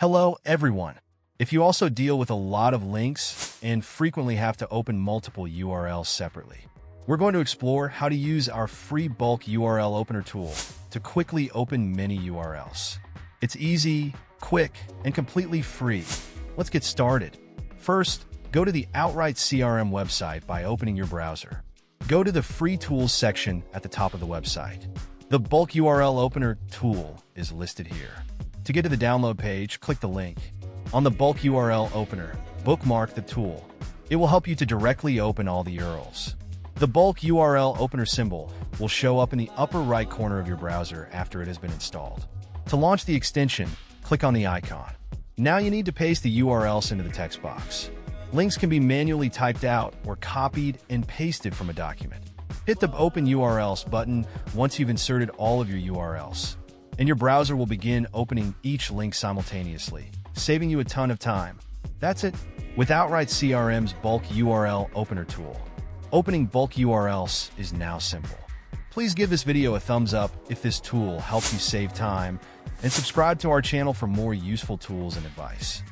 Hello, everyone. If you also deal with a lot of links and frequently have to open multiple URLs separately, we're going to explore how to use our free bulk URL opener tool to quickly open many URLs. It's easy, quick, and completely free. Let's get started. First, go to the Outright CRM website by opening your browser. Go to the Free Tools section at the top of the website. The bulk URL opener tool is listed here. To get to the download page, click the link. On the bulk URL opener, bookmark the tool. It will help you to directly open all the URLs. The bulk URL opener symbol will show up in the upper right corner of your browser after it has been installed. To launch the extension, click on the icon. Now you need to paste the URLs into the text box. Links can be manually typed out or copied and pasted from a document. Hit the Open URLs button once you've inserted all of your URLs, and your browser will begin opening each link simultaneously, saving you a ton of time. That's it. With Outright CRM's bulk URL opener tool, Opening bulk URLs is now simple. Please give this video a thumbs up if this tool helps you save time, and subscribe to our channel for more useful tools and advice.